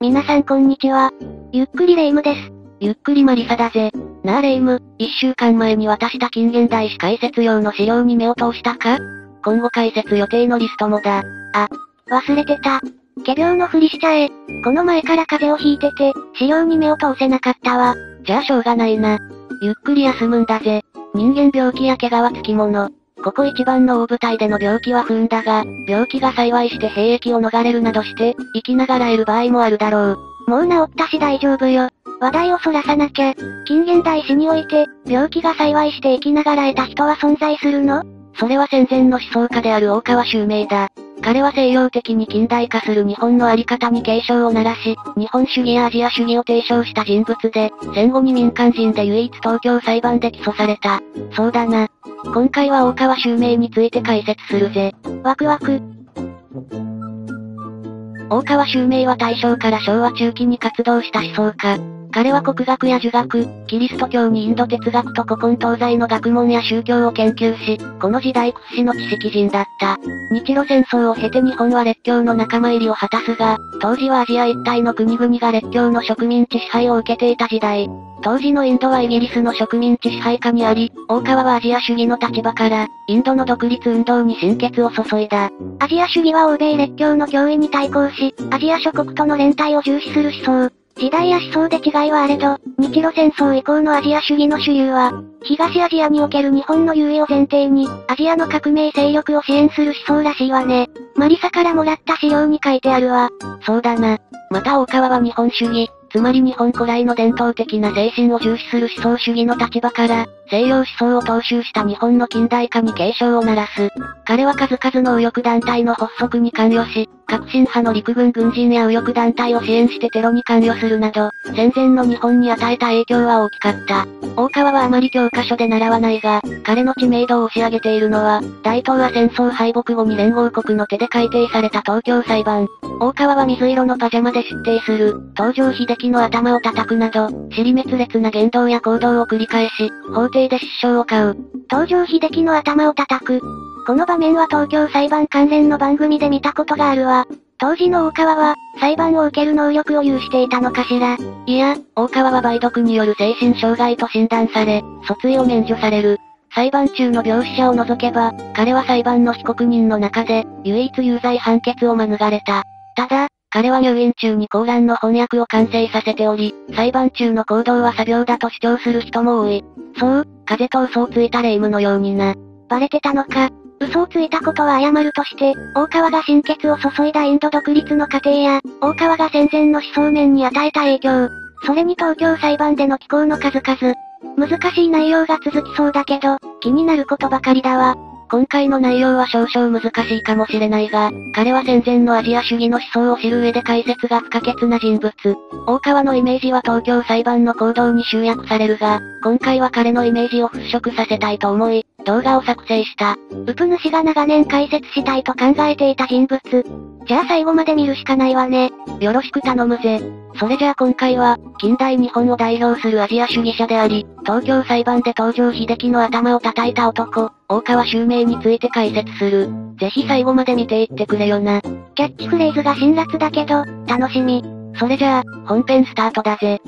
皆さんこんにちは。ゆっくりレ夢ムです。ゆっくりマリサだぜ。なあレ夢ム、一週間前に渡した近現代史解説用の資料に目を通したか？今後解説予定のリストもだ。あ忘れてた。仮病のふりしちゃえ。この前から風邪をひいてて、資料に目を通せなかったわ。じゃあしょうがないな。ゆっくり休むんだぜ。人間病気や怪我はつきもの。ここ一番の大舞台での病気は不運だが、病気が幸いして兵役を逃れるなどして、生きながらえる場合もあるだろう。もう治ったし大丈夫よ。話題をそらさなきゃ。近現代史において、病気が幸いして生きながらえた人は存在するの？それは戦前の思想家である大川襲名だ。彼は西洋的に近代化する日本のあり方に警鐘を鳴らし、日本主義やアジア主義を提唱した人物で、戦後に民間人で唯一東京裁判で起訴された。そうだな。今回は大川襲名について解説するぜ。ワクワク。大川襲名は大正から昭和中期に活動した思想家。彼は国学や儒学、キリスト教にインド哲学と古今東西の学問や宗教を研究し、この時代屈指の知識人だった。日露戦争を経て日本は列強の仲間入りを果たすが、当時はアジア一帯の国々が列強の植民地支配を受けていた時代。当時のインドはイギリスの植民地支配下にあり、大川はアジア主義の立場から、インドの独立運動に心血を注いだ。アジア主義は欧米列強の脅威に対抗し、アジア諸国との連帯を重視する思想。時代や思想で違いはあれど、日露戦争以降のアジア主義の主流は、東アジアにおける日本の優位を前提に、アジアの革命勢力を支援する思想らしいわね。マリサからもらった資料に書いてあるわ。そうだな。また大川は日本主義、つまり日本古来の伝統的な精神を重視する思想主義の立場から、西洋思想を踏襲した日本の近代化に警鐘を鳴らす。彼は数々の右翼団体の発足に関与し、革新派の陸軍軍人や右翼団体を支援してテロに関与するなど、戦前の日本に与えた影響は大きかった。大川はあまり教科書で習わないが、彼の知名度を押し上げているのは、大東亜戦争敗北後に連合国の手で改定された東京裁判。大川は水色のパジャマで出廷する、東条秀の頭を叩くなど、尻滅裂な言動や行動を繰り返し、法廷で失笑を買う。東条秀樹の頭を叩く。この場面は東京裁判関連の番組で見たことがあるわ。当時の大川は、裁判を受ける能力を有していたのかしら。いや、大川は梅毒による精神障害と診断され、訴追を免除される。裁判中の病死者を除けば、彼は裁判の被告人の中で、唯一有罪判決を免れた。ただ、彼は入院中にコーランの翻訳を完成させており、裁判中の行動は作病だと主張する人も多い。そう、風邪と嘘をついた霊夢のようにな。バレてたのか。嘘をついたことは謝るとして、大川が心血を注いだインド独立の過程や、大川が戦前の思想面に与えた影響、それに東京裁判での寄稿の数々。難しい内容が続きそうだけど、気になることばかりだわ。今回の内容は少々難しいかもしれないが、彼は戦前のアジア主義の思想を知る上で解説が不可欠な人物。大川のイメージは東京裁判の行動に集約されるが、今回は彼のイメージを払拭させたいと思い、動画を作成した。ウプ主が長年解説したいと考えていた人物。じゃあ最後まで見るしかないわね。よろしく頼むぜ。それじゃあ今回は、近代日本を代表するアジア主義者であり、東京裁判で東条秀樹の頭を叩いた男、大川襲名について解説する。ぜひ最後まで見ていってくれよな。キャッチフレーズが辛辣だけど、楽しみ。それじゃあ、本編スタートだぜ。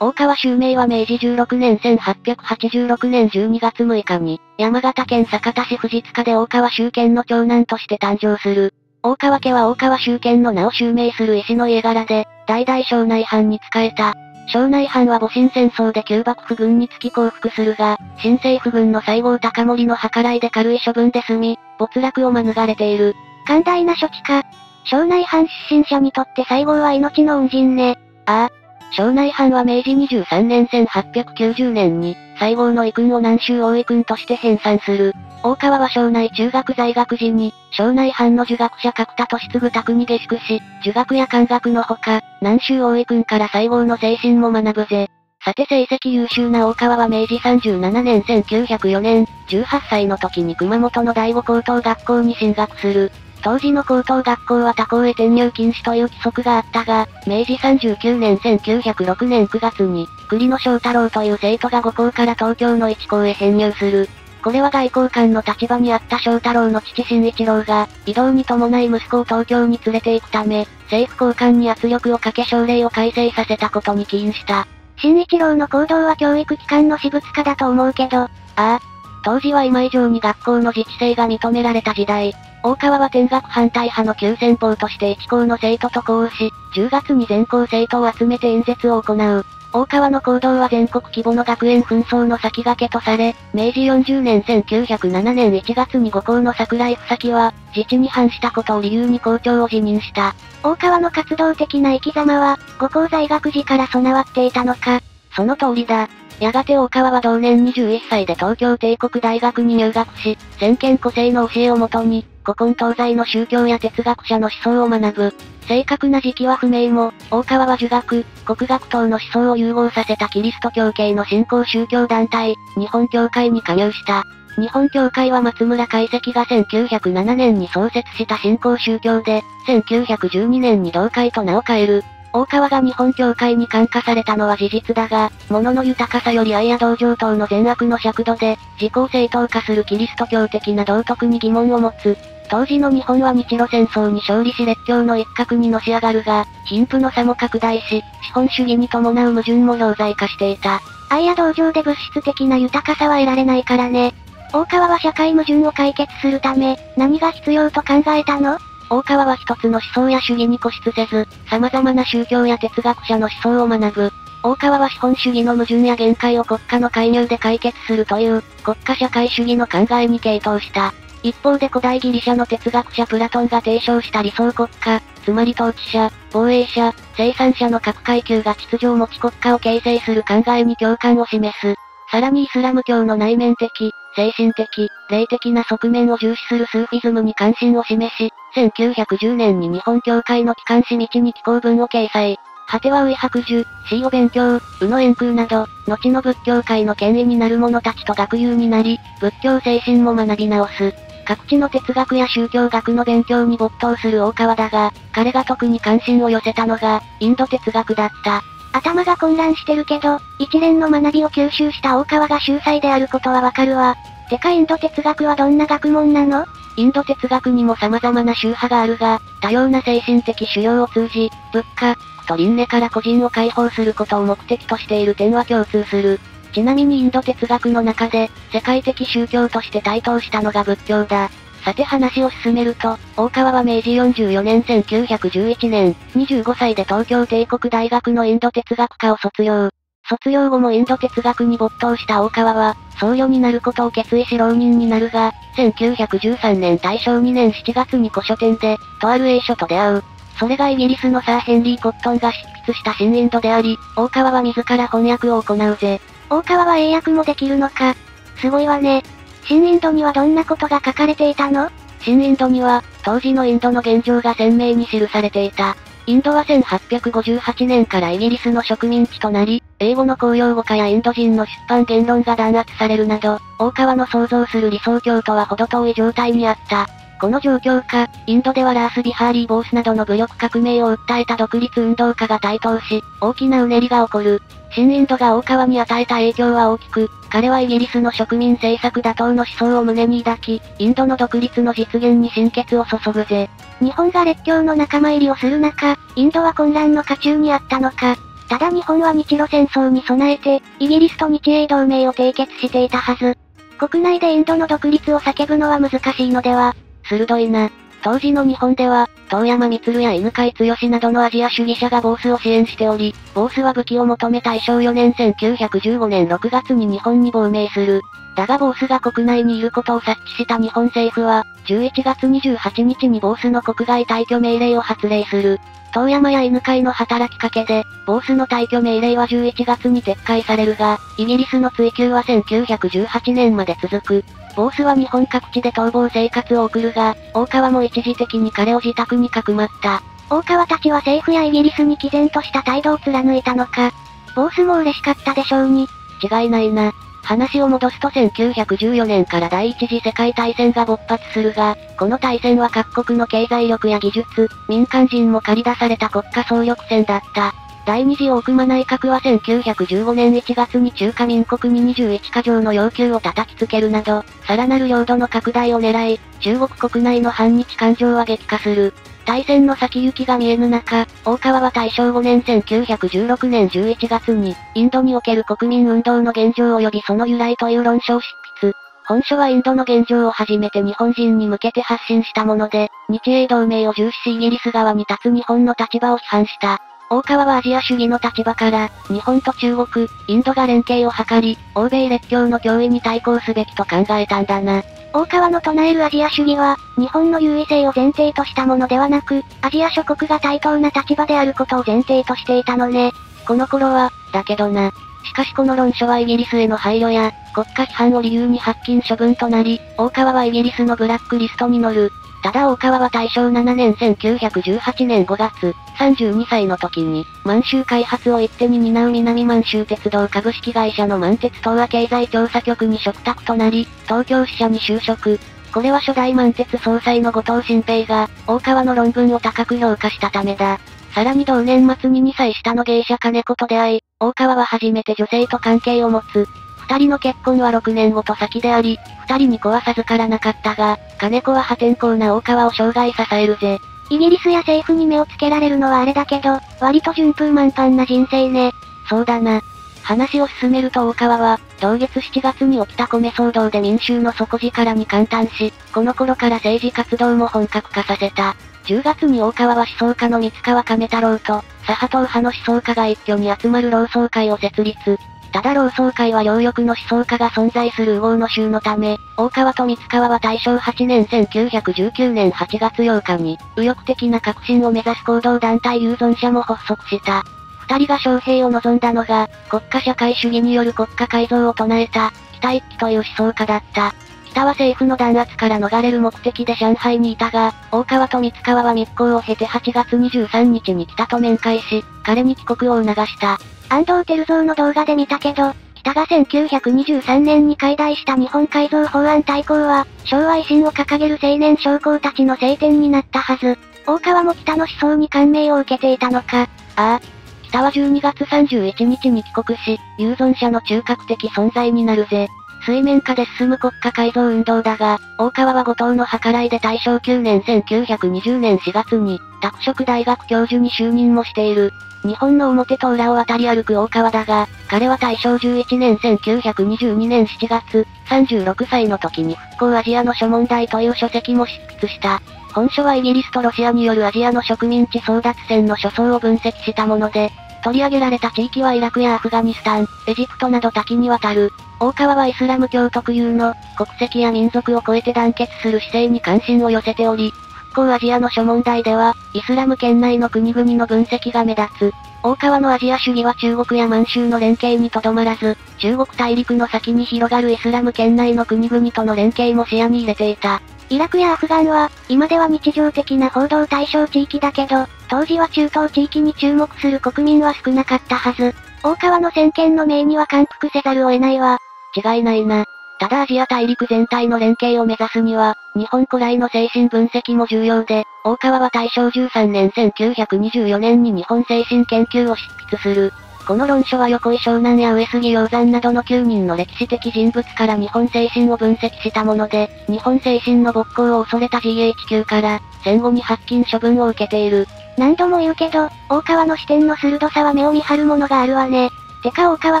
大川襲名は明治16年1886年12月6日に、山形県酒田市藤塚で大川襲剣の長男として誕生する。大川家は大川襲剣の名を襲名する石の家柄で、代々庄内藩に仕えた。庄内藩は戊辰戦争で旧幕府軍につき降伏するが、新政府軍の西郷隆盛の計らいで軽い処分で済み、没落を免れている。寛大な処置か。庄内藩出身者にとって西郷は命の恩人ね。ああ。庄内藩は明治23年1890年に、西郷の遺訓を南州大遺訓として編纂する。大川は庄内中学在学時に、庄内藩の儒学者角田利次宅に下宿し、儒学や漢学のほか、南州大井君から西郷の精神も学ぶぜ。さて成績優秀な大川は明治37年1904年、18歳の時に熊本の第五高等学校に進学する。当時の高等学校は他校へ転入禁止という規則があったが、明治39年1906年9月に、栗野翔太郎という生徒が5校から東京の1校へ編入する。これは外交官の立場にあった翔太郎の父新一郎が、移動に伴い息子を東京に連れて行くため、政府高官に圧力をかけ省令を改正させたことに起因した。新一郎の行動は教育機関の私物化だと思うけど、ああ。当時は今以上に学校の自治性が認められた時代。大川は転学反対派の急先鋒として一校の生徒と交流し、10月に全校生徒を集めて演説を行う。大川の行動は全国規模の学園紛争の先駆けとされ、明治40年1907年1月に五校の桜井夫先は、自治に反したことを理由に校長を辞任した。大川の活動的な生き様は、五校在学時から備わっていたのか。その通りだ。やがて大川は同年21歳で東京帝国大学に入学し、先見個性の教えをもとに、古今東西の宗教や哲学者の思想を学ぶ。正確な時期は不明も、大川は儒学、国学等の思想を融合させたキリスト教系の新興宗教団体、日本教会に加入した。日本教会は松村海石が1907年に創設した新興宗教で、1912年に同会と名を変える。大川が日本教会に感化されたのは事実だが、物の豊かさより愛や同情等の善悪の尺度で、自己正当化するキリスト教的な道徳に疑問を持つ。当時の日本は日露戦争に勝利し列強の一角にのし上がるが、貧富の差も拡大し、資本主義に伴う矛盾も表在化していた。愛や同情で物質的な豊かさは得られないからね。大川は社会矛盾を解決するため、何が必要と考えたの？大川は一つの思想や主義に固執せず、様々な宗教や哲学者の思想を学ぶ。大川は資本主義の矛盾や限界を国家の介入で解決するという、国家社会主義の考えに傾倒した。一方で古代ギリシャの哲学者プラトンが提唱した理想国家、つまり統治者、防衛者、生産者の各階級が秩序を持ち国家を形成する考えに共感を示す。さらにイスラム教の内面的、精神的、霊的な側面を重視するスーフィズムに関心を示し、1910年に日本教会の機関誌道に寄稿文を掲載。果てはウイ白樹、死を勉強、宇野円空など、後の仏教界の権威になる者たちと学友になり、仏教精神も学び直す。各地の哲学や宗教学の勉強に没頭する大川だが、彼が特に関心を寄せたのが、インド哲学だった。頭が混乱してるけど、一連の学びを吸収した大川が秀才であることはわかるわ。てかインド哲学はどんな学問なの？インド哲学にも様々な宗派があるが、多様な精神的修養を通じ、仏家、と輪廻から個人を解放することを目的としている点は共通する。ちなみにインド哲学の中で、世界的宗教として台頭したのが仏教だ。さて話を進めると、大川は明治44年1911年、25歳で東京帝国大学のインド哲学科を卒業。卒業後もインド哲学に没頭した大川は、僧侶になることを決意し浪人になるが、1913年大正2年7月に古書店で、とある英書と出会う。それがイギリスのサー・ヘンリー・コットンが執筆した新インドであり、大川は自ら翻訳を行うぜ。大川は英訳もできるのか。すごいわね。新インドにはどんなことが書かれていたの？新インドには、当時のインドの現状が鮮明に記されていた。インドは1858年からイギリスの植民地となり、英語の公用語化やインド人の出版言論が弾圧されるなど、大川の想像する理想郷とは程遠い状態にあった。この状況下、インドではラース・ビハーリー・ボースなどの武力革命を訴えた独立運動家が台頭し、大きなうねりが起こる。新インドが大川に与えた影響は大きく、彼はイギリスの植民政策打倒の思想を胸に抱き、インドの独立の実現に心血を注ぐぜ。日本が列強の仲間入りをする中、インドは混乱の渦中にあったのか。ただ日本は日露戦争に備えて、イギリスと日英同盟を締結していたはず。国内でインドの独立を叫ぶのは難しいのでは。鋭いな。当時の日本では、遠山光や犬飼剛などのアジア主義者がボースを支援しており、ボースは武器を求め大正4年1915年6月に日本に亡命する。だがボースが国内にいることを察知した日本政府は、11月28日にボースの国外退去命令を発令する。遠山や犬飼の働きかけで、ボースの退去命令は11月に撤回されるが、イギリスの追及は1918年まで続く。ボースは日本各地で逃亡生活を送るが、大川も一時的に彼を自宅にかくまった。大川たちは政府やイギリスに毅然とした態度を貫いたのか。ボースも嬉しかったでしょうに。違いないな。話を戻すと1914年から第一次世界大戦が勃発するが、この大戦は各国の経済力や技術、民間人も駆り出された国家総力戦だった。第二次大熊内閣は1915年1月に中華民国に21か条の要求を叩きつけるなど、さらなる領土の拡大を狙い、中国国内の反日感情は激化する。大戦の先行きが見えぬ中、大川は大正5年1916年11月に、インドにおける国民運動の現状及びその由来という論書を執筆。本書はインドの現状を初めて日本人に向けて発信したもので、日英同盟を重視しイギリス側に立つ日本の立場を批判した。大川はアジア主義の立場から、日本と中国、インドが連携を図り、欧米列強の脅威に対抗すべきと考えたんだな。大川の唱えるアジア主義は、日本の優位性を前提としたものではなく、アジア諸国が対等な立場であることを前提としていたのね。この頃は、だけどな。しかしこの論書はイギリスへの配慮や、国家批判を理由に発禁処分となり、大川はイギリスのブラックリストに載る。ただ大川は大正7年1918年5月、32歳の時に、満州開発を一手に担う南満州鉄道株式会社の満鉄東亜経済調査局に嘱託となり、東京支社に就職。これは初代満鉄総裁の後藤新平が、大川の論文を高く評価したためだ。さらに同年末に2歳下の芸者金子と出会い、大川は初めて女性と関係を持つ。二人の結婚は6年後と先であり、二人に子は授からなかったが、金子は破天荒な大川を生涯支えるぜ。イギリスや政府に目をつけられるのはあれだけど、割と順風満帆な人生ね。そうだな。話を進めると大川は、同月7月に起きた米騒動で民衆の底力に感嘆し、この頃から政治活動も本格化させた。10月に大川は思想家の三川亀太郎と、左派党派の思想家が一挙に集まる老総会を設立。ただ老総会は両翼の思想家が存在する右往の州のため、大川と三川は大正8年1919年8月8日に、右翼的な革新を目指す行動団体有存者も発足した。二人が将兵を望んだのが、国家社会主義による国家改造を唱えた、北一揆という思想家だった。北は政府の弾圧から逃れる目的で上海にいたが、大川と三川は密航を経て8月23日に北と面会し、彼に帰国を促した。安藤照蔵の動画で見たけど、北が1923年に開題した日本改造法案大綱は、昭和維新を掲げる青年将校たちの聖典になったはず。大川も北の思想に感銘を受けていたのか。ああ。北は12月31日に帰国し、有存者の中核的存在になるぜ。水面下で進む国家改造運動だが、大川は後藤の計らいで大正9年1920年4月に、拓殖大学教授に就任もしている。日本の表と裏を渡り歩く大川だが、彼は大正11年1922年7月、36歳の時に復興アジアの諸問題という書籍も執筆した。本書はイギリスとロシアによるアジアの植民地争奪戦の初相を分析したもので、取り上げられた地域はイラクやアフガニスタン、エジプトなど多岐にわたる。大川はイスラム教特有の、国籍や民族を超えて団結する姿勢に関心を寄せており、復興アジアの諸問題では、イスラム圏内の国々の分析が目立つ。大川のアジア主義は中国や満州の連携にとどまらず、中国大陸の先に広がるイスラム圏内の国々との連携も視野に入れていた。イラクやアフガンは、今では日常的な報道対象地域だけど、当時は中東地域に注目する国民は少なかったはず。大川の先見の明には感服せざるを得ないわ。違いないな。ただアジア大陸全体の連携を目指すには、日本古来の精神分析も重要で、大川は大正13年1924年に日本精神研究を執筆する。この論書は横井湘南や上杉鷹山などの9人の歴史的人物から日本精神を分析したもので、日本精神の勃興を恐れた GHQ から、戦後に発禁処分を受けている。何度も言うけど、大川の視点の鋭さは目を見張るものがあるわね。てか大川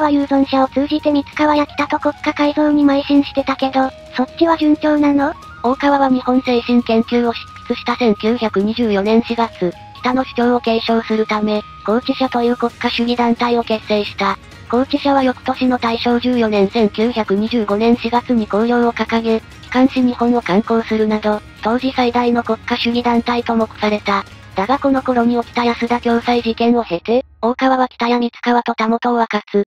は有存者を通じて三川や北と国家改造に邁進してたけど、そっちは順調なの？大川は日本精神研究を執筆した1924年4月、北の主張を継承するため、高知社という国家主義団体を結成した。高知社は翌年の大正14年1925年4月に綱領を掲げ、機関紙日本を刊行するなど、当時最大の国家主義団体と目された。だがこの頃に起きた安田共済事件を経て、大川は北や三川と田本を分かつ。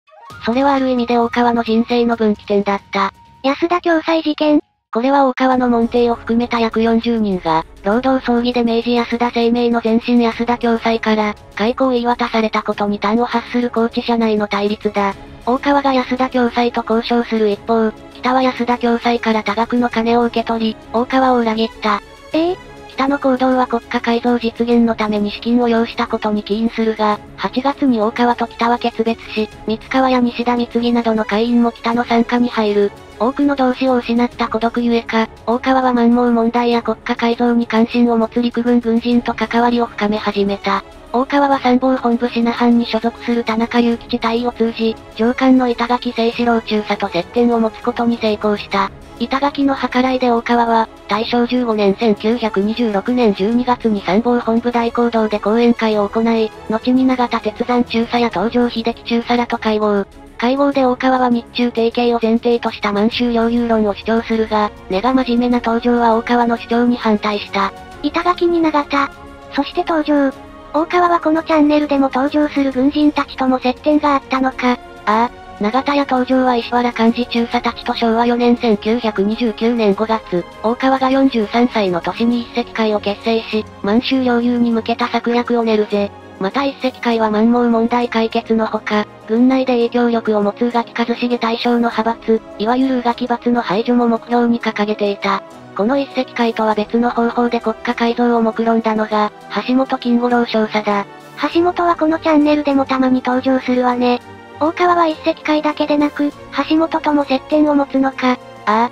それはある意味で大川の人生の分岐点だった。安田共済事件？これは大川の門弟を含めた約40人が、労働争議で明治安田生命の前身安田共済から、解雇を言い渡されたことに端を発する高知社内の対立だ。大川が安田共済と交渉する一方、北は安田共済から多額の金を受け取り、大川を裏切った。ええ？北の行動は国家改造実現のために資金を要したことに起因するが、8月に大川と北は決別し、三川や西田貢などの会員も北の参加に入る。多くの同志を失った孤独ゆえか、大川は満蒙問題や国家改造に関心を持つ陸軍軍人と関わりを深め始めた。大川は参謀本部品藩に所属する田中雄吉隊を通じ、上官の板垣清志郎中佐と接点を持つことに成功した。板垣の計らいで大川は、大正15年1926年12月に参謀本部大講堂で講演会を行い、後に長田鉄山中佐や東条秀樹中佐らと会合。会合で大川は日中提携を前提とした満州領有論を主張するが、根が真面目な登場は大川の主張に反対した。板垣に長田。そして登場。大川はこのチャンネルでも登場する軍人たちとも接点があったのか。ああ、長田屋登場は石原幹事中佐たちと昭和4年1929年5月、大川が43歳の年に一石会を結成し、満州領有に向けた策略を練るぜ。また一石会は満蒙問題解決のほか、軍内で影響力を持つ宇垣一茂大将の派閥、いわゆる宇垣閥の排除も目標に掲げていた。この一石会とは別の方法で国家改造を目論んだのが、橋本金五郎少佐だ。橋本はこのチャンネルでもたまに登場するわね。大川は一石会だけでなく、橋本とも接点を持つのか。ああ。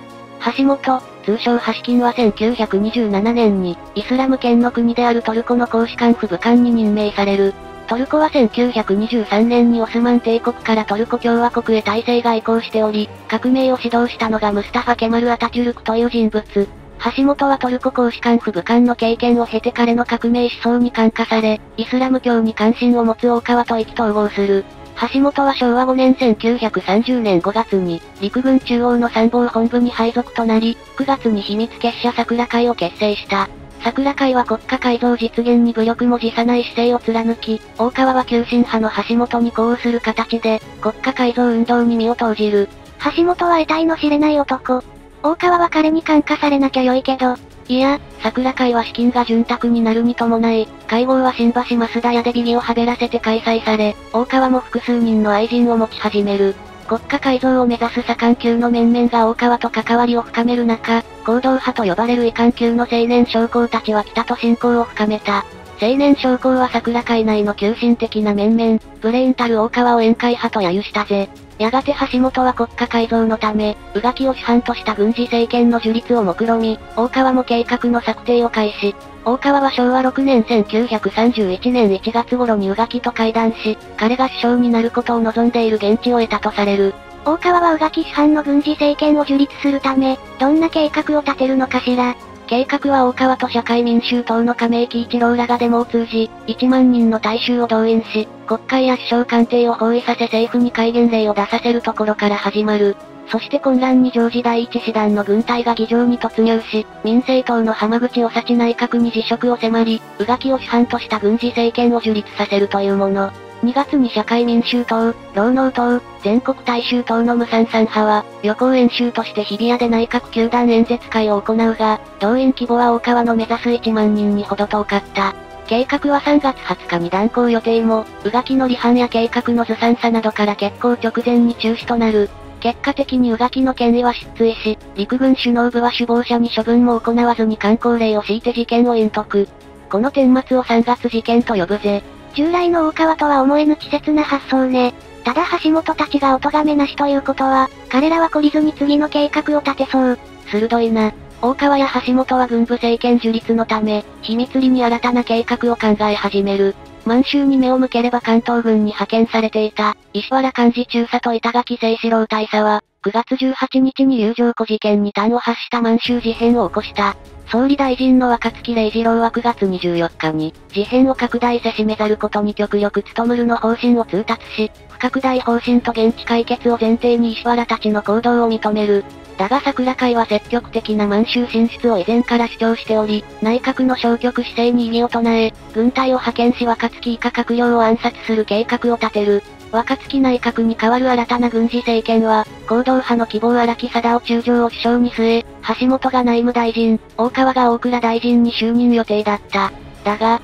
橋本、通称橋金は1927年に、イスラム圏の国であるトルコの公使館府部官に任命される。トルコは1923年にオスマン帝国からトルコ共和国へ体制が移行しており、革命を指導したのがムスタファ・ケマル・アタチュルクという人物。橋本はトルコ公使館府部官の経験を経て彼の革命思想に感化され、イスラム教に関心を持つ大川と意気投合する。橋本は昭和5年1930年5月に、陸軍中央の参謀本部に配属となり、9月に秘密結社桜会を結成した。桜会は国家改造実現に武力も辞さない姿勢を貫き、大川は急進派の橋本に呼応する形で、国家改造運動に身を投じる。橋本は得体の知れない男。大川は彼に感化されなきゃ良いけど、いや、桜会は資金が潤沢になるに伴い、会合は新橋増田屋でビビをはべらせて開催され、大川も複数人の愛人を持ち始める。国家改造を目指す左官級の面々が大川と関わりを深める中、行動派と呼ばれる遺憾級の青年将校たちは北と信仰を深めた。青年将校は桜会内の急進的な面々、ブレインたる大川を宴会派と揶揄したぜ。やがて橋本は国家改造のため、宇垣を批判とした軍事政権の樹立を目論み、大川も計画の策定を開始。大川は昭和6年1931年1月頃に宇垣と会談し、彼が首相になることを望んでいる現地を得たとされる。大川は宇垣批判の軍事政権を樹立するため、どんな計画を立てるのかしら。計画は大川と社会民衆党の加盟木一郎らがデモを通じ、1万人の大衆を動員し、国会や首相官邸を包囲させ政府に戒厳令を出させるところから始まる。そして混乱に乗じ第一師団の軍隊が議場に突入し、民政党の浜口お幸内閣に辞職を迫り、宇垣を主犯とした軍事政権を樹立させるというもの。2月に社会民衆党、労農党、全国大衆党の無産産派は、予行演習として日比谷で内閣球団演説会を行うが、動員規模は大川の目指す1万人にほど遠かった。計画は3月20日に断行予定も、宇垣の離反や計画のずさんさなどから結構直前に中止となる。結果的に宇垣の権威は失墜し、陸軍首脳部は首謀者に処分も行わずに観光令を敷いて事件を隠匿。この顛末を3月事件と呼ぶぜ。従来の大川とは思えぬ稚拙な発想ね。ただ橋本たちがお咎めなしということは、彼らは懲りずに次の計画を立てそう。鋭いな。大川や橋本は軍部政権樹立のため、秘密裏に新たな計画を考え始める。満州に目を向ければ関東軍に派遣されていた、石原幹事中佐と板垣清志郎大佐は、9月18日に友情湖事件に端を発した満州事変を起こした。総理大臣の若月礼二郎は9月24日に、事変を拡大せしめざることに極力努むるの方針を通達し、不拡大方針と現地解決を前提に石原たちの行動を認める。だが桜会は積極的な満州進出を以前から主張しており、内閣の消極姿勢に異議を唱え、軍隊を派遣し若月以下閣僚を暗殺する計画を立てる。若月内閣に代わる新たな軍事政権は、行動派の希望荒木貞を中将を首相に据え、橋本が内務大臣、大川が大倉大臣に就任予定だった。だが、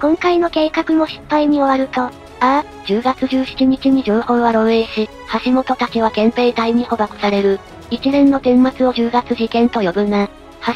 今回の計画も失敗に終わると、ああ、10月17日に情報は漏洩し、橋本たちは憲兵隊に捕獲される。一連の顛末を10月事件と呼ぶな。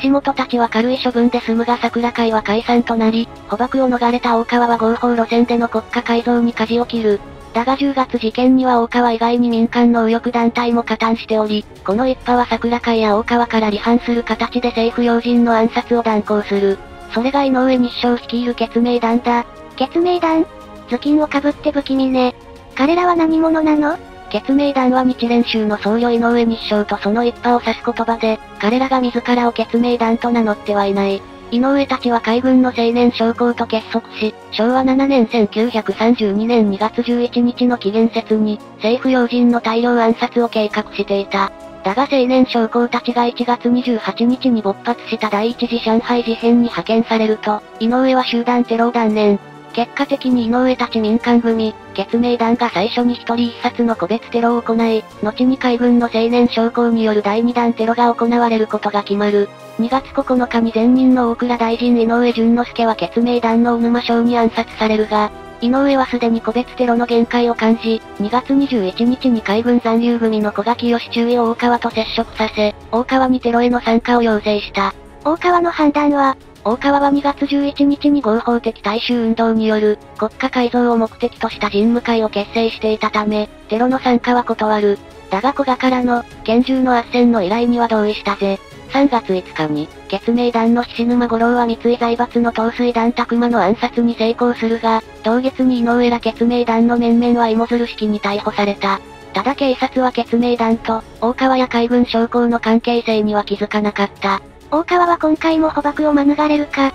橋本たちは軽い処分で済むが桜会は解散となり、捕獲を逃れた大川は合法路線での国家改造に舵を切る。だが10月事件には大川以外に民間の右翼団体も加担しており、この一派は桜会や大川から離反する形で政府要人の暗殺を断行する。それが井上日照率いる決命団だ。決命団？頭巾をかぶって不気味ね。彼らは何者なの？決命団は日蓮宗の僧侶井上日照とその一派を指す言葉で、彼らが自らを決命団と名乗ってはいない。井上たちは海軍の青年将校と結束し、昭和7年1932年2月11日の期限節に、政府要人の大量暗殺を計画していた。だが青年将校たちが1月28日に勃発した第一次上海事変に派遣されると、井上は集団テロを断念。結果的に井上たち民間組、決命団が最初に一人一発の個別テロを行い、後に海軍の青年将校による第二弾テロが行われることが決まる。2月9日に前任の大倉大臣井上淳之介は決命団の小沼省に暗殺されるが、井上はすでに個別テロの限界を感じ、2月21日に海軍残留組の小垣義中尉を大川と接触させ、大川にテロへの参加を要請した。大川の判断は、大川は2月11日に合法的大衆運動による国家改造を目的とした人務会を結成していたため、テロの参加は断る。だが古賀からの、拳銃の斡旋の依頼には同意したぜ。3月5日に、決命団の菱沼五郎は三井財閥の東水団拓馬の暗殺に成功するが、同月に井上ら決命団の面々は芋づる式に逮捕された。ただ警察は決命団と、大川や海軍将校の関係性には気づかなかった。大川は今回も捕獲を免れるか。ん？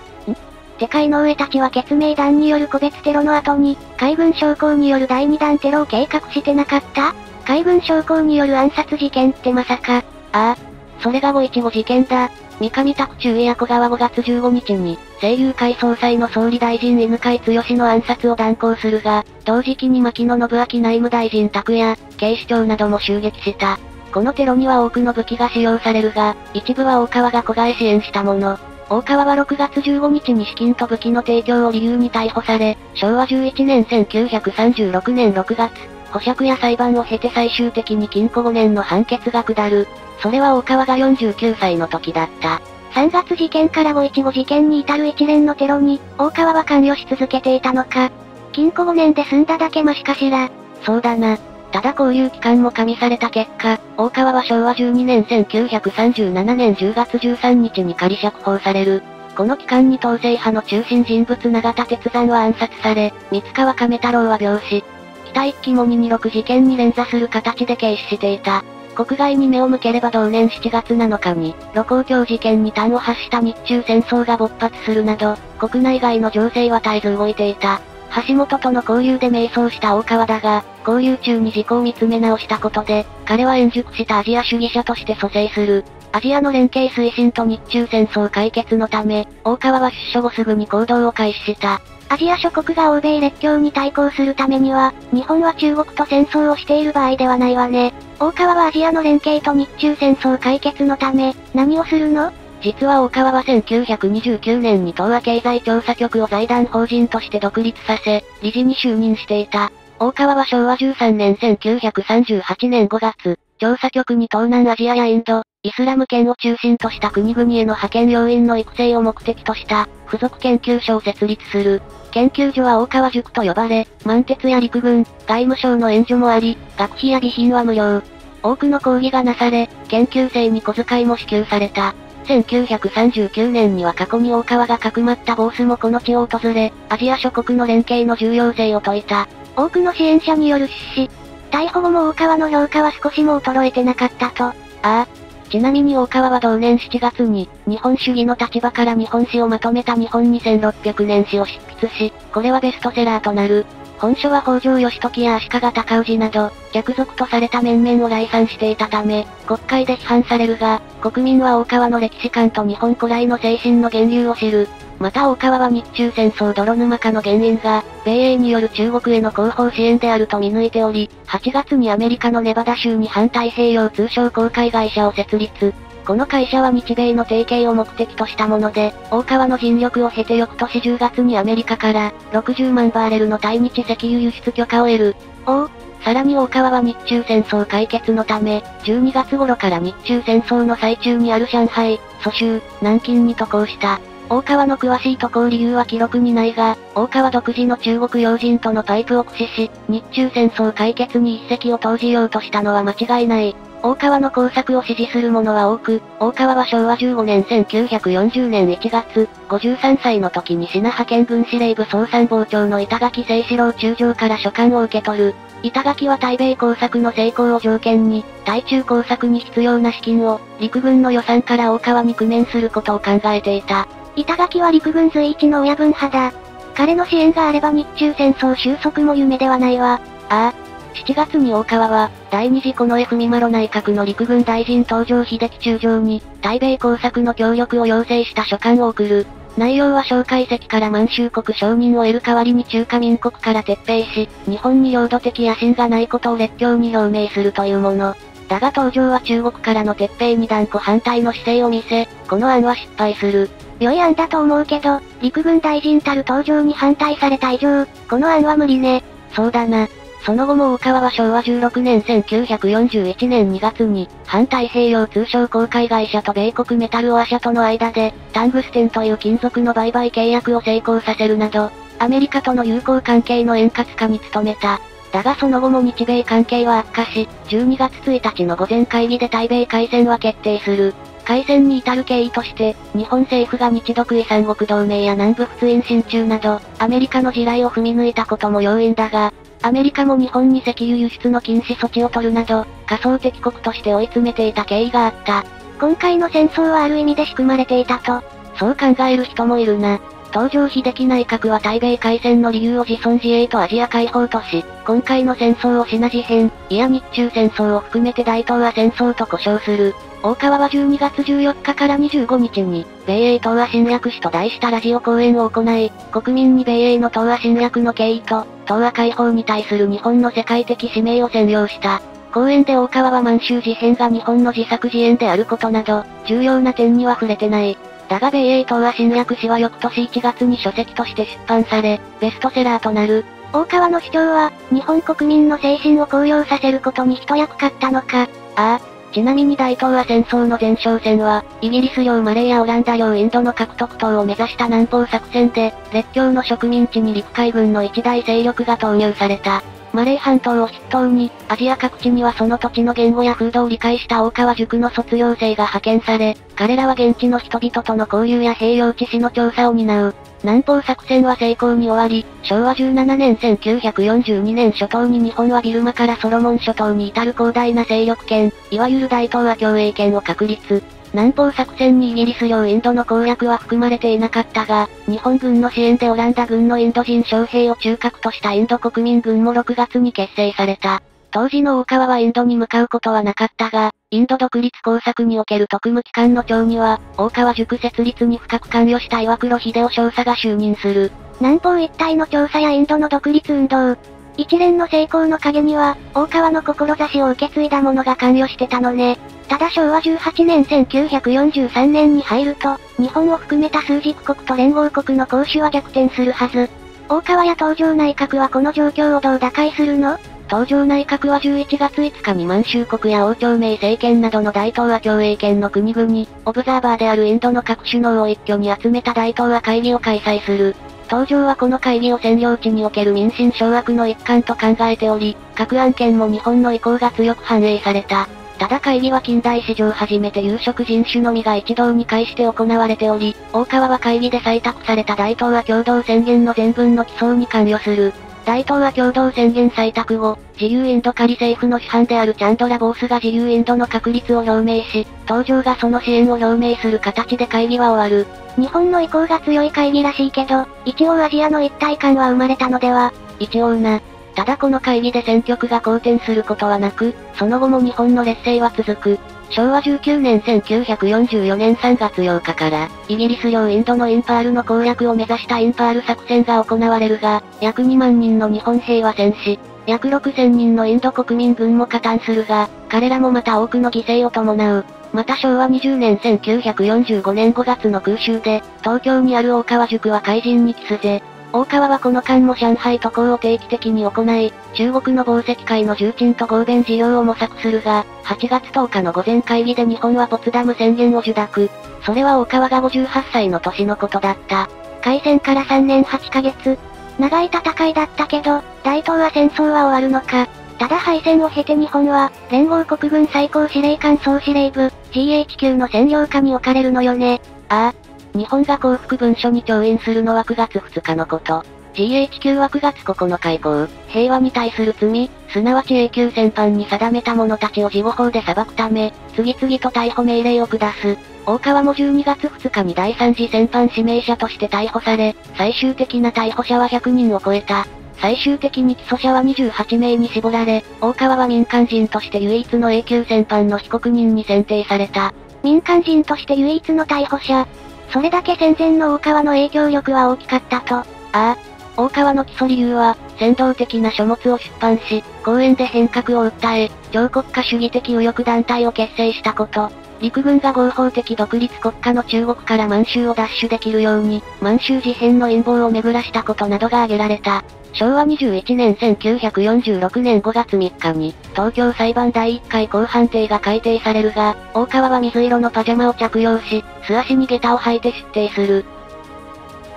てか井上たちは決命団による個別テロの後に、海軍将校による第2弾テロを計画してなかった？海軍将校による暗殺事件ってまさか。ああ。それが515事件だ。三上拓中や小川5月15日に、政友会総裁の総理大臣犬飼剛の暗殺を断行するが、同時期に牧野信明内務大臣宅や、警視庁なども襲撃した。このテロには多くの武器が使用されるが、一部は大川が子替え支援したもの。大川は6月15日に資金と武器の提供を理由に逮捕され、昭和11年1936年6月、保釈や裁判を経て最終的に禁錮5年の判決が下る。それは大川が49歳の時だった。3月事件から515事件に至る一連のテロに、大川は関与し続けていたのか。禁錮5年で済んだだけマシかしら。そうだな。ただ交流期間も加味された結果、大川は昭和12年1937年10月13日に仮釈放される。この期間に統制派の中心人物永田鉄山は暗殺され、三川亀太郎は病死。北一期も226事件に連座する形で軽視していた。国外に目を向ければ同年7月7日に、露光橋事件に端を発した日中戦争が勃発するなど、国内外の情勢は絶えず動いていた。橋本との交流で迷走した大川だが、交流中に自己を見つめ直したことで、彼は円熟したアジア主義者として蘇生する。アジアの連携推進と日中戦争解決のため、大川は出所後すぐに行動を開始した。アジア諸国が欧米列強に対抗するためには、日本は中国と戦争をしている場合ではないわね。大川はアジアの連携と日中戦争解決のため、何をするの？実は大川は1929年に東亜経済調査局を財団法人として独立させ、理事に就任していた。大川は昭和13年1938年5月、調査局に東南アジアやインド、イスラム圏を中心とした国々への派遣要員の育成を目的とした、付属研究所を設立する。研究所は大川塾と呼ばれ、満鉄や陸軍、外務省の援助もあり、学費や備品は無料。多くの講義がなされ、研究生に小遣いも支給された。1939年には過去に大川がかくまったボースもこの地を訪れ、アジア諸国の連携の重要性を説いた。多くの支援者による出資。逮捕後も大川の評価は少しも衰えてなかったと。ああ。ちなみに大川は同年7月に、日本主義の立場から日本史をまとめた日本2600年史を執し、これはベストセラーとなる。本書は北条義時や足利尊氏など、逆賊とされた面々を来賛していたため、国会で批判されるが、国民は大川の歴史観と日本古来の精神の源流を知る。また大川は日中戦争泥沼化の原因が、米英による中国への後方支援であると見抜いており、8月にアメリカのネバダ州に反太平洋通商公開会社を設立。この会社は日米の提携を目的としたもので、大川の尽力を経て翌年10月にアメリカから、60万バーレルの対日石油輸出許可を得る。おお、さらに大川は日中戦争解決のため、12月頃から日中戦争の最中にある上海、蘇州、南京に渡航した。大川の詳しい渡航理由は記録にないが、大川独自の中国要人とのパイプを駆使し、日中戦争解決に一石を投じようとしたのは間違いない。大川の工作を支持する者は多く、大川は昭和15年1940年1月、53歳の時に品派遣軍司令部総参謀長の板垣清志郎中将から書簡を受け取る。板垣は対米工作の成功を条件に、対中工作に必要な資金を、陸軍の予算から大川に工面することを考えていた。板垣は陸軍随一の親分派だ。彼の支援があれば日中戦争収束も夢ではないわ。ああ、7月に大川は、第二次近衛文丸内閣の陸軍大臣東条秀樹中将に、対米工作の協力を要請した書簡を送る。内容は蒋介石から満州国承認を得る代わりに中華民国から撤兵し、日本に領土的野心がないことを列強に表明するというもの。だが東条は中国からの撤兵に断固反対の姿勢を見せ、この案は失敗する。良い案だと思うけど、陸軍大臣たる登場に反対された以上、この案は無理ね。そうだな。その後も大川は昭和16年1941年2月に、反太平洋通商公開会社と米国メタルオア社との間で、タングステンという金属の売買契約を成功させるなど、アメリカとの友好関係の円滑化に努めた。だがその後も日米関係は悪化し、12月1日の午前会議で対米開戦は決定する。開戦に至る経緯として、日本政府が日独遺三国同盟や南部仏印進駐など、アメリカの地雷を踏み抜いたことも要因だが、アメリカも日本に石油輸出の禁止措置を取るなど、仮想敵国として追い詰めていた経緯があった。今回の戦争はある意味で仕組まれていたと。そう考える人もいるな。東条秀樹内閣は対米開戦の理由を自尊自衛とアジア解放とし、今回の戦争をシナ事変、いや日中戦争を含めて大東亜戦争と呼称する。大川は12月14日から25日に、米英東亜侵略史と題したラジオ講演を行い、国民に米英の東亜侵略の経緯と、東亜解放に対する日本の世界的使命を宣揚した。講演で大川は満州事変が日本の自作自演であることなど、重要な点には触れてない。だが米英東亜侵略史は翌年1月に書籍として出版され、ベストセラーとなる。大川の主張は、日本国民の精神を高揚させることに一役買ったのか。ああ、ちなみに大東亜戦争の前哨戦は、イギリス領マレーやオランダ領インドの獲得等を目指した南方作戦で、列強の植民地に陸海軍の一大勢力が投入された。マレー半島を筆頭に、アジア各地にはその土地の言語や風土を理解した大川塾の卒業生が派遣され、彼らは現地の人々との交流や平洋地市の調査を担う。南方作戦は成功に終わり、昭和17年1942年初頭に日本はビルマからソロモン諸島に至る広大な勢力圏、いわゆる大東亜共栄圏を確立。南方作戦にイギリス領インドの攻略は含まれていなかったが、日本軍の支援でオランダ軍のインド人将兵を中核としたインド国民軍も6月に結成された。当時の大川はインドに向かうことはなかったが、インド独立工作における特務機関の長には、大川塾設立に深く関与した岩黒秀夫少佐が就任する。南方一帯の調査やインドの独立運動。一連の成功の陰には、大川の志を受け継いだ者が関与してたのね。ただ昭和18年1943年に入ると、日本を含めた数軸国と連合国の攻守は逆転するはず。大川や東条内閣はこの状況をどう打開するの？東条内閣は11月5日に満州国や王朝名政権などの大東亜共栄圏の国々、オブザーバーであるインドの各首脳を一挙に集めた大東亜会議を開催する。東条はこの会議を占領地における民進掌握の一環と考えており、各案件も日本の意向が強く反映された。ただ会議は近代史上初めて有色人種のみが一堂に会して行われており、大川は会議で採択された大東亜共同宣言の全文の起草に関与する。大東亜共同宣言採択後、自由インド仮政府の主犯であるチャンドラ・ボースが自由インドの確立を表明し、東条がその支援を表明する形で会議は終わる。日本の意向が強い会議らしいけど、一応アジアの一体感は生まれたのでは？一応な。ただこの会議で戦局が好転することはなく、その後も日本の劣勢は続く。昭和19年1944年3月8日から、イギリス領インドのインパールの攻略を目指したインパール作戦が行われるが、約2万人の日本兵は戦死、約6000人のインド国民軍も加担するが、彼らもまた多くの犠牲を伴う。また昭和20年1945年5月の空襲で、東京にある大川塾は灰燼に帰す。大川はこの間も上海渡航を定期的に行い、中国の紡績会の重鎮と合弁事業を模索するが、8月10日の午前会議で日本はポツダム宣言を受諾。それは大川が58歳の年のことだった。開戦から3年8ヶ月。長い戦いだったけど、大東亜戦争は終わるのか。ただ敗戦を経て日本は、連合国軍最高司令官総司令部、GHQ の占領下に置かれるのよね。ああ、日本が降伏文書に調印するのは9月2日のこと。GHQ は9月9日以降、平和に対する罪、すなわち永久戦犯に定めた者たちを事後法で裁くため、次々と逮捕命令を下す。大川も12月2日に第3次戦犯指名者として逮捕され、最終的な逮捕者は100人を超えた。最終的に起訴者は28名に絞られ、大川は民間人として唯一の永久戦犯の被告人に選定された。民間人として唯一の逮捕者、それだけ戦前の大川の影響力は大きかったと。ああ。大川の基礎理由は、先導的な書物を出版し、公園で変革を訴え、超国家主義的右翼団体を結成したこと。陸軍が合法的独立国家の中国から満州を奪取できるように、満州事変の陰謀を巡らしたことなどが挙げられた。昭和21年1946年5月3日に、東京裁判第1回公判定が改定されるが、大川は水色のパジャマを着用し、素足に下駄を履いて出廷する。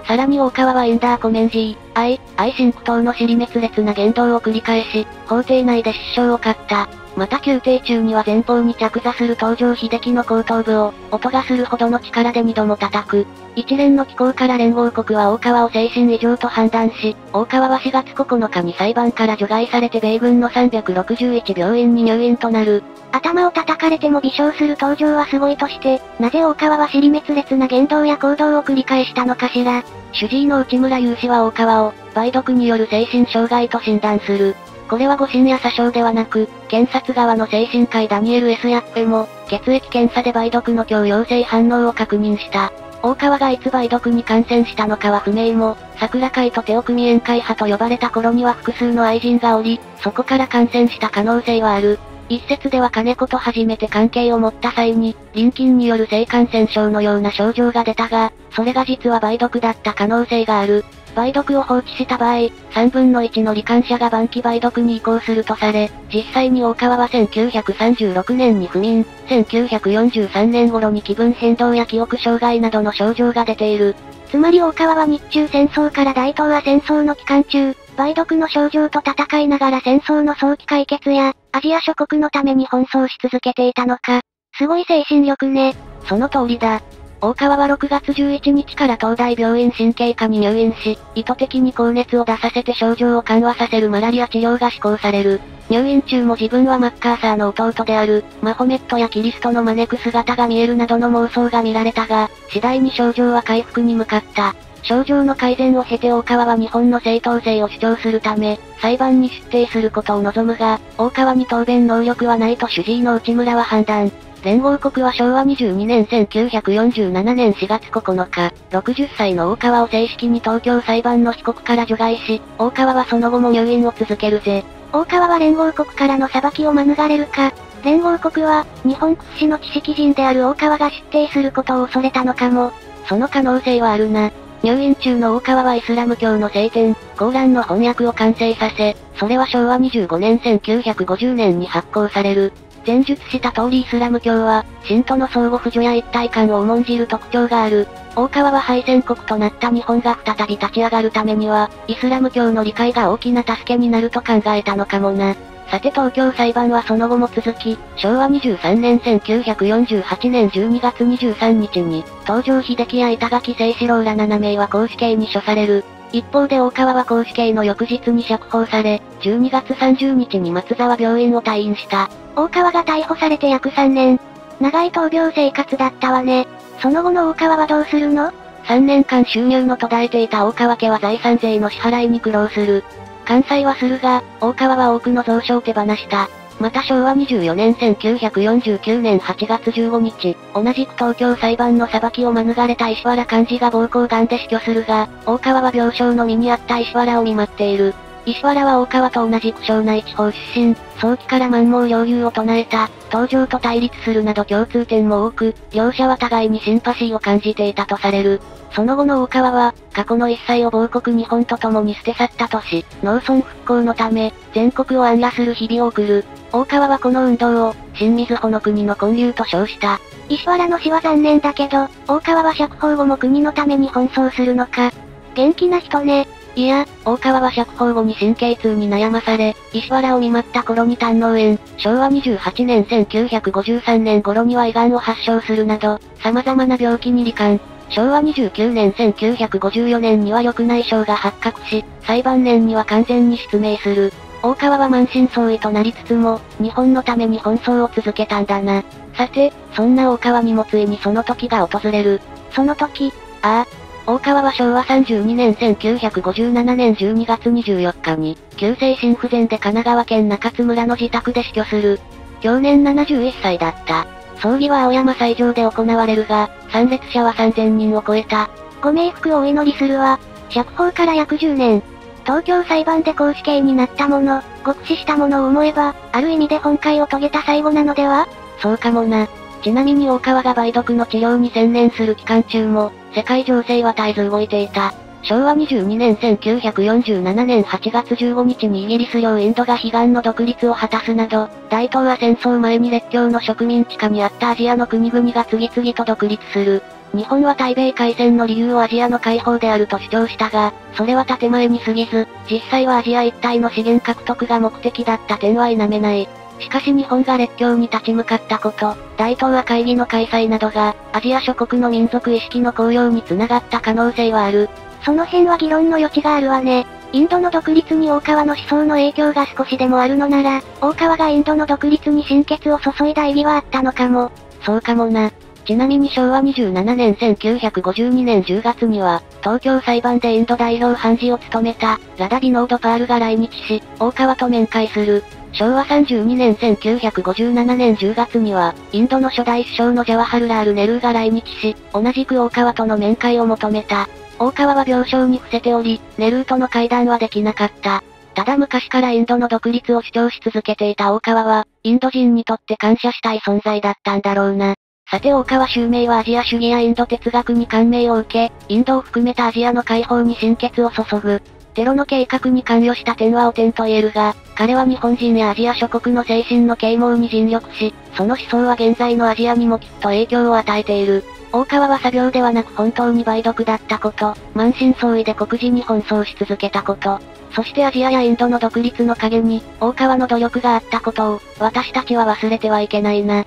さらに大川はエンダーコメンジー、愛、愛シンク等の尻滅裂な言動を繰り返し、法廷内で失笑を買った。また宮廷中には前方に着座する東条秀樹の後頭部を、音がするほどの力で二度も叩く。一連の機構から連合国は大川を精神異常と判断し、大川は4月9日に裁判から除外されて米軍の361病院に入院となる。頭を叩かれても微笑する登場はすごいとして、なぜ大川は尻滅裂な言動や行動を繰り返したのかしら。主治医の内村雄氏は大川を、梅毒による精神障害と診断する。これは誤診や詐称ではなく、検察側の精神科医ダニエル S. ヤッペも、血液検査で梅毒の強陽性反応を確認した。大川がいつ梅毒に感染したのかは不明も、桜会と手を組宴会派と呼ばれた頃には複数の愛人がおり、そこから感染した可能性はある。一説では金子と初めて関係を持った際に、臨近による性感染症のような症状が出たが、それが実は梅毒だった可能性がある。梅毒を放置した場合、3分の1の罹患者が晩期梅毒に移行するとされ、実際に大川は1936年に不眠、1943年頃に気分変動や記憶障害などの症状が出ている。つまり大川は日中戦争から大東亜戦争の期間中、梅毒の症状と戦いながら戦争の早期解決や、アジア諸国のために奔走し続けていたのか。すごい精神力ね。その通りだ。大川は6月11日から東大病院神経科に入院し、意図的に高熱を出させて症状を緩和させるマラリア治療が施行される。入院中も自分はマッカーサーの弟である、マホメットやキリストの招く姿が見えるなどの妄想が見られたが、次第に症状は回復に向かった。症状の改善を経て大川は日本の正当性を主張するため、裁判に出廷することを望むが、大川に答弁能力はないと主治医の内村は判断。連合国は昭和22年1947年4月9日、60歳の大川を正式に東京裁判の被告から除外し、大川はその後も入院を続けるぜ。大川は連合国からの裁きを免れるか、連合国は、日本屈指の知識人である大川が出廷することを恐れたのかも。その可能性はあるな。入院中の大川はイスラム教の聖典、コーランの翻訳を完成させ、それは昭和25年1950年に発行される。前述した通りイスラム教は、信徒の相互扶助や一体感を重んじる特徴がある。大川は敗戦国となった日本が再び立ち上がるためには、イスラム教の理解が大きな助けになると考えたのかもな。さて東京裁判はその後も続き、昭和23年1948年12月23日に、東条秀樹や板垣清志郎ら7名は公死刑に処される。一方で大川は公死刑の翌日に釈放され、12月30日に松沢病院を退院した。大川が逮捕されて約3年。長い闘病生活だったわね。その後の大川はどうするの ?3 年間収入の途絶えていた大川家は財産税の支払いに苦労する。関西はするが、大川は多くの蔵書を手放した。また昭和24年1949年8月15日、同じく東京裁判の裁きを免れた石原幹事が暴行癌で死去するが、大川は病床の身にあった石原を見舞っている。石原は大川と同じく庄内地方出身、早期から満蒙領有を唱えた、東条と対立するなど共通点も多く、両者は互いにシンパシーを感じていたとされる。その後の大川は、過去の一切を亡国日本と共に捨て去ったとし、農村復興のため、全国を安楽する日々を送る。大川はこの運動を、新水穂の国の建立と称した。石原の死は残念だけど、大川は釈放後も国のために奔走するのか。元気な人ね。いや、大川は釈放後に神経痛に悩まされ、石原を見舞った頃に胆脳炎、昭和28年1953年頃には胃がんを発症するなど、様々な病気に罹患。昭和29年1954年には緑内障が発覚し、最晩年には完全に失明する。大川は満身創痍となりつつも、日本のために奔走を続けたんだな。さて、そんな大川にもついにその時が訪れる。その時、ああ、大川は昭和32年1957年12月24日に、急性心不全で神奈川県中津村の自宅で死去する。去年71歳だった。葬儀は青山斎場で行われるが、参列者は3000人を超えた。ご冥福をお祈りするわ。釈放から約10年。東京裁判で公死刑になったもの、極死したものを思えば、ある意味で本会を遂げた最後なのでは？そうかもな。ちなみに大川が梅毒の治療に専念する期間中も、世界情勢は絶えず動いていた。昭和22年1947年8月15日にイギリス領インドが悲願の独立を果たすなど、大東亜戦争前に列強の植民地下にあったアジアの国々が次々と独立する。日本は対米開戦の理由をアジアの解放であると主張したが、それは建前に過ぎず、実際はアジア一帯の資源獲得が目的だった点は否めない。しかし日本が列強に立ち向かったこと、大東亜会議の開催などが、アジア諸国の民族意識の高揚につながった可能性はある。その辺は議論の余地があるわね。インドの独立に大川の思想の影響が少しでもあるのなら、大川がインドの独立に心血を注いだ意義はあったのかも。そうかもな。ちなみに昭和27年1952年10月には、東京裁判でインド代表判事を務めた、ラダビノード・パールが来日し、大川と面会する。昭和32年1957年10月には、インドの初代首相のジャワハルラール・ネルーが来日し、同じく大川との面会を求めた。大川は病床に伏せており、ネルーとの会談はできなかった。ただ昔からインドの独立を主張し続けていた大川は、インド人にとって感謝したい存在だったんだろうな。さて大川襲名はアジア主義やインド哲学に感銘を受け、インドを含めたアジアの解放に心血を注ぐ。テロの計画に関与した点は汚点と言えるが、彼は日本人やアジア諸国の精神の啓蒙に尽力し、その思想は現在のアジアにもきっと影響を与えている。大川は作業ではなく本当に梅毒だったこと、満身創痍で黒人に奔走し続けたこと、そしてアジアやインドの独立の陰に、大川の努力があったことを、私たちは忘れてはいけないな。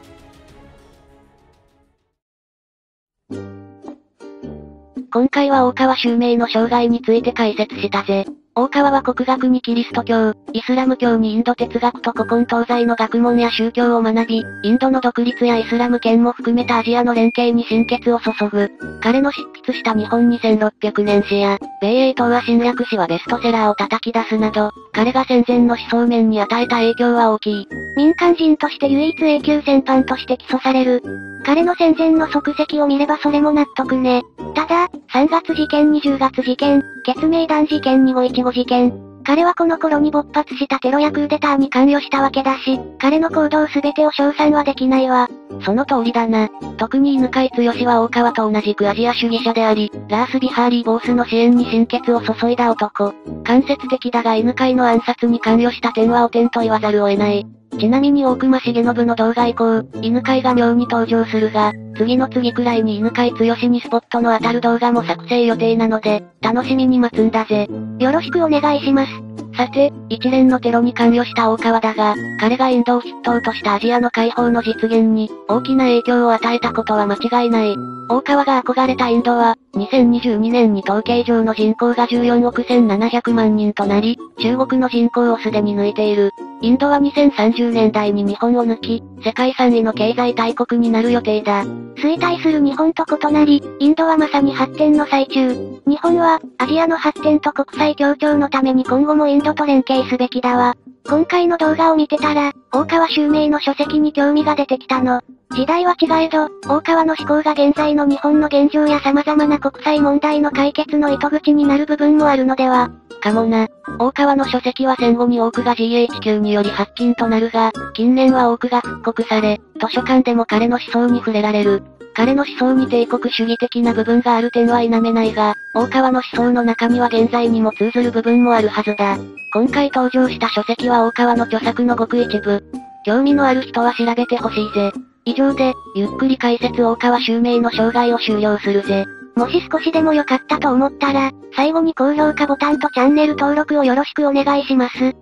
今回は大川襲名の生涯について解説したぜ。大川は国学にキリスト教、イスラム教にインド哲学と古今東西の学問や宗教を学び、インドの独立やイスラム圏も含めたアジアの連携に心血を注ぐ。彼の執筆した日本2600年史や、米英東亜侵略史はベストセラーを叩き出すなど、彼が戦前の思想面に与えた影響は大きい。民間人として唯一永久戦犯として起訴される。彼の戦前の足跡を見ればそれも納得ね。ただ、3月事件20月事件、決命弾事件2 5 1 5事件。彼はこの頃に勃発したテロやクーデターに関与したわけだし、彼の行動すべてを称賛はできないわ。その通りだな。特に犬飼剛は大川と同じくアジア主義者であり、ラース・ビハーリー・ボースの支援に心血を注いだ男。間接的だが犬飼の暗殺に関与した点は汚点と言わざるを得ない。ちなみに大隈重信の動画以降、犬飼が妙に登場するが、次の次くらいに犬飼剛にスポットの当たる動画も作成予定なので、楽しみに待つんだぜ。よろしくお願いします。さて、一連のテロに関与した大川だが、彼がインドを筆頭としたアジアの解放の実現に、大きな影響を与えたことは間違いない。大川が憧れたインドは、2022年に統計上の人口が14億1700万人となり、中国の人口をすでに抜いている。インドは2030年代に日本を抜き、世界3位の経済大国になる予定だ。衰退する日本と異なり、インドはまさに発展の最中。日本は、アジアの発展と国際協調のために今後もインドと連携すべきだわ。今回の動画を見てたら、大川襲名の書籍に興味が出てきたの。時代は違えど、大川の思考が現在の日本の現状や様々な国際問題の解決の糸口になる部分もあるのでは。かもな。大川の書籍は戦後に多くが GHQ により発禁となるが、近年は多くが復刻され、図書館でも彼の思想に触れられる。彼の思想に帝国主義的な部分がある点は否めないが、大川の思想の中には現在にも通ずる部分もあるはずだ。今回登場した書籍は大川の著作のごく一部。興味のある人は調べてほしいぜ。以上で、ゆっくり解説大川襲名の生涯を終了するぜ。もし少しでも良かったと思ったら、最後に高評価ボタンとチャンネル登録をよろしくお願いします。